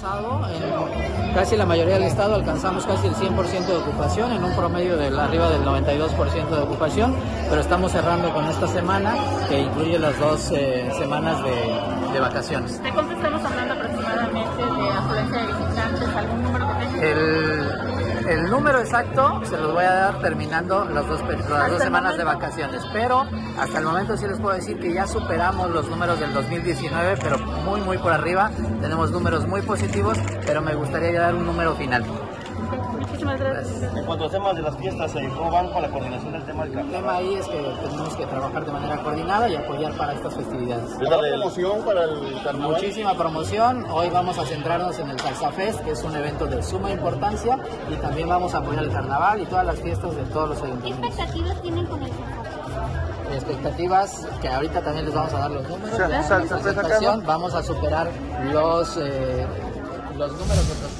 pasado, en casi la mayoría del estado alcanzamos casi el 100% de ocupación, en un promedio de arriba del 92% de ocupación, pero estamos cerrando con esta semana que incluye las dos eh, semanas de, de, vacaciones. ¿De cuánto estamos hablando aproximadamente de afluencia de visitantes? ¿Algún número que tenga? El, el número exacto se los voy a dar terminando las dos, las dos semanas de vacaciones, pero hasta el momento sí les puedo decir que ya superamos los números del 2019, pero muy muy por arriba. Tenemos números muy positivos, pero me gustaría ya dar un número final. Muchísimas gracias. En cuanto a temas de las fiestas, eh, ¿cómo van con la coordinación del tema del El tema ahí es que tenemos que trabajar de manera coordinada y apoyar para estas festividades. ¿Hay promoción para el carnaval? Muchísima promoción. Hoy vamos a centrarnos en el Salsa Fest, que es un evento de suma importancia, y también vamos a apoyar el carnaval y todas las fiestas de todos los ¿Qué ayuntamientos. expectativas tienen con el expectativas que ahorita también les vamos a dar los números. La sal- presentación, vamos a superar los, eh, los números de los